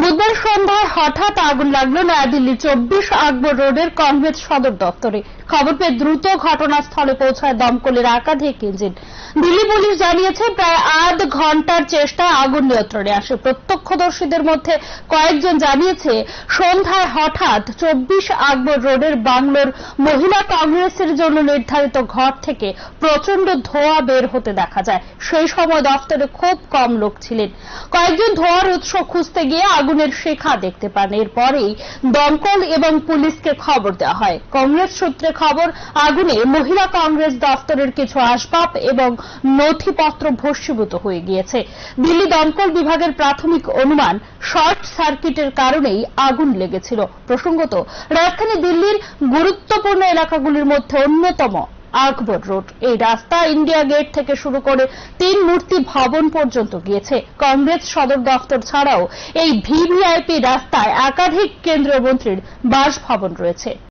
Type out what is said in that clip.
বুধবার সন্ধ্যায় হঠাৎ আগুন লাগল নয়াদিল্লি চব্বিশ আকবর রোডের কংগ্রেস সদর দপ্তরে। খবর পেয়ে দ্রুত ঘটনাস্থলে পৌঁছায় দমকলের একাধিক ইঞ্জিন। দিল্লি পুলিশ জানিয়েছে, প্রায় আধ ঘণ্টার চেষ্টায় আগুন নিয়ন্ত্রণে আসে। প্রত্যক্ষদর্শীদের মধ্যে কয়েকজন জানিয়েছে সন্ধ্যায় হঠাৎ চব্বিশ আকবর রোডের বাংলোর মহিলা কংগ্রেসের জন্য নির্ধারিত ঘর থেকে প্রচণ্ড ধোঁয়া বের হতে দেখা যায়। সেই সময় দফতরে খুব কম লোক ছিলেন। কয়েকজন ধোঁয়ার উৎস খুঁজতে গিয়ে আগুনের শেখা দেখতে পান। এরপরেই দমকল এবং পুলিশকে খবর দেওয়া হয়। কংগ্রেস সূত্রে খবর, আগুনে মহিলা কংগ্রেস দফতরের কিছু আসবাব এবং নথিপত্র ভস্মীভূত হয়ে গিয়েছে। দিল্লি দমকল বিভাগের প্রাথমিক অনুমান শর্ট সার্কিটের কারণেই আগুন লেগেছিল। প্রসঙ্গত, রাজধানী দিল্লির গুরুত্বপূর্ণ এলাকাগুলির মধ্যে অন্যতম আকবর রোড। এই রাস্তা ইন্ডিয়া গেট থেকে শুরু করে তিন মূর্তি ভবন পর্যন্ত গিয়েছে। কংগ্রেস সদর দফতর ছাড়াও এই ভিভিআইপি রাস্তায় একাধিক কেন্দ্রীয় মন্ত্রীর বাসভবন রয়েছে।